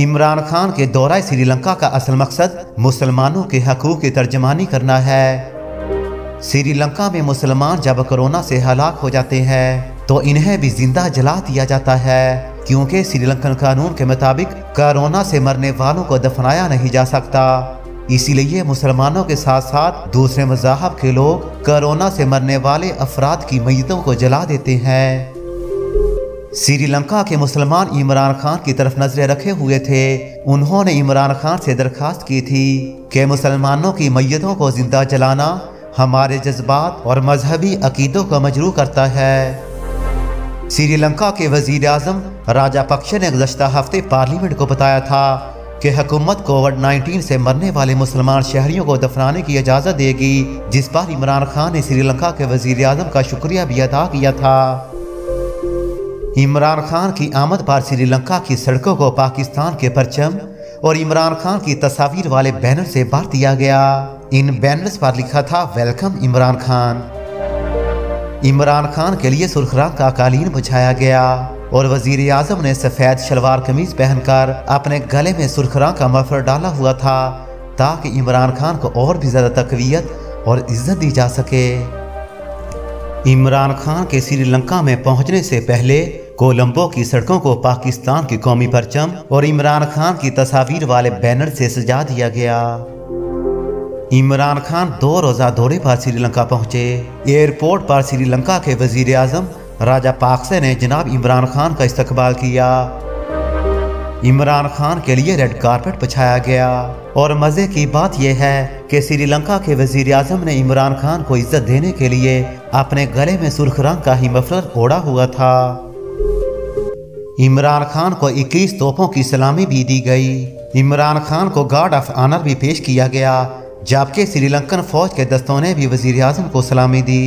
इमरान खान के दौरा श्रीलंका का असल मकसद मुसलमानों के हकूक की तर्जमानी करना है। श्रीलंका में मुसलमान जब कोरोना से हलाक हो जाते हैं तो इन्हें भी ज़िंदा जला दिया जाता है, क्योंकि श्रीलंकन कानून के मुताबिक कोरोना से मरने वालों को दफनाया नहीं जा सकता। इसीलिए मुसलमानों के साथ साथ दूसरे मजाहब के लोग कोरोना से मरने वाले अफराद की मैतों को जला देते हैं। श्रीलंका के मुसलमान इमरान खान की तरफ़ नज़रें रखे हुए थे। उन्होंने इमरान खान से दरखास्त की थी कि मुसलमानों की मैतों को ज़िंदा जलाना हमारे जज्बात और मजहबी अकीदों को मजरू करता है। श्रीलंका के वज़ीर अजम राजा पक्ष ने गुजशत हफ़्ते पार्लियामेंट को बताया था कि हुकूमत कोविड 19 से मरने वाले मुसलमान शहरियों को दफनाने की इजाज़त देगी, जिस पर इमरान खान ने श्रीलंका के वज़ीर अजम का शुक्रिया भी अदा किया था। इमरान खान की आमद पर श्रीलंका की सड़कों को पाकिस्तान के परचम और इमरान खान की तस्वीर वाले बैनर से भर दिया गया। इन बैनर्स पर लिखा था, वेलकम इमरान खान। इमरान खान के लिए सुर्ख रंग का कालीन बिछाया गया और वज़ीर आज़म ने सफ़ेद शलवार कमीज पहनकर अपने गले में सुर्ख रंग का मफर डाला हुआ था, ताकि इमरान खान को और भी ज़्यादा तकवीत और इज़्ज़त दी जा सके। इमरान खान के श्रीलंका में पहुँचने से पहले कोलंबो की सड़कों को पाकिस्तान के कौमी परचम और इमरान खान की तस्वीर वाले बैनर से सजा दिया गया। इमरान खान दो रोज़ा दौरे पर श्रीलंका पहुँचे। एयरपोर्ट पर श्रीलंका के वज़ीर आज़म राजा पाकसे ने जनाब इमरान खान का इस्तकबाल किया। इमरान खान के लिए रेड कारपेट बिछाया गया और मज़े की बात यह है कि श्रीलंका के वज़ीर आज़म ने इमरान खान को इज़्ज़त देने के लिए अपने गले में सुर्ख रंग का ही मफलर ओढ़ा हुआ था। इमरान खान को 21 तोपों की सलामी भी दी गई। इमरान खान को गार्ड ऑफ़ आनर भी पेश किया गया, जबकि श्रीलंकन फौज के दस्तों ने भी वज़ीर अजम को सलामी दी।